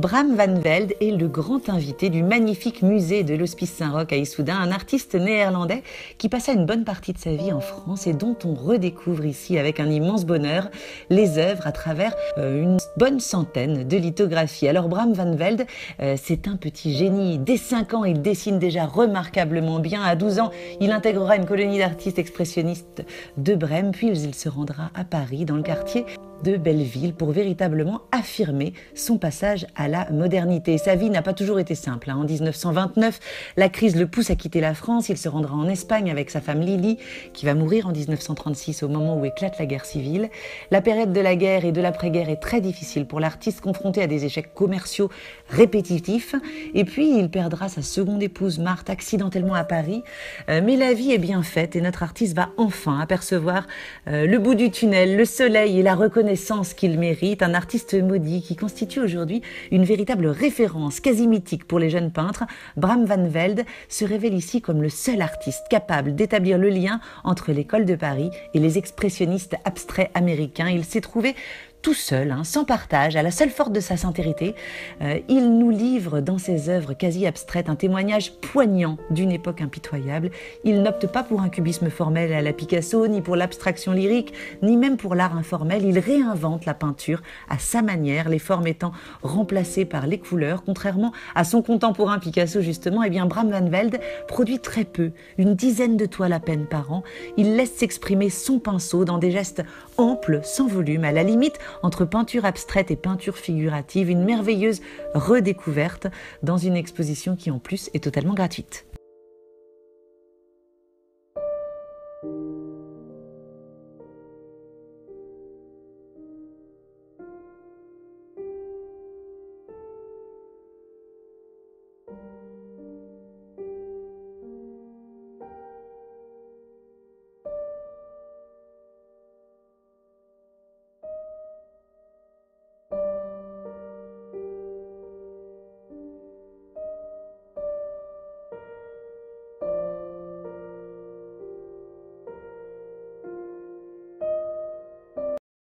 Bram Van Velde est le grand invité du magnifique musée de l'Hospice Saint-Roch à Issoudun, un artiste néerlandais qui passa une bonne partie de sa vie en France et dont on redécouvre ici avec un immense bonheur les œuvres à travers euh, une bonne centaine de lithographies. Alors Bram Van Velde, euh, c'est un petit génie. Dès 5 ans, il dessine déjà remarquablement bien. À 12 ans, il intégrera une colonie d'artistes expressionnistes de Brême, puis il se rendra à Paris, dans le quartier de Belleville pour véritablement affirmer son passage à la modernité. Sa vie n'a pas toujours été simple. Hein. En 1929, la crise le pousse à quitter la France. Il se rendra en Espagne avec sa femme Lily, qui va mourir en 1936 au moment où éclate la guerre civile. La période de la guerre et de l'après-guerre est très difficile pour l'artiste confronté à des échecs commerciaux répétitifs. Et puis, il perdra sa seconde épouse, Marthe, accidentellement à Paris. Euh, mais la vie est bien faite et notre artiste va enfin apercevoir euh, le bout du tunnel, le soleil et la reconnaissance qu'il mérite, un artiste maudit qui constitue aujourd'hui une véritable référence quasi mythique pour les jeunes peintres, Bram van Velde se révèle ici comme le seul artiste capable d'établir le lien entre l'école de Paris et les expressionnistes abstraits américains. Il s'est trouvé tout seul, hein, sans partage, à la seule force de sa sincérité, euh, il nous livre dans ses œuvres quasi abstraites un témoignage poignant d'une époque impitoyable. Il n'opte pas pour un cubisme formel à la Picasso, ni pour l'abstraction lyrique, ni même pour l'art informel. Il réinvente la peinture à sa manière, les formes étant remplacées par les couleurs. Contrairement à son contemporain Picasso, justement, eh bien Bram van Velde produit très peu, une dizaine de toiles à peine par an. Il laisse s'exprimer son pinceau dans des gestes amples, sans volume, à la limite entre peinture abstraite et peinture figurative, une merveilleuse redécouverte dans une exposition qui en plus est totalement gratuite.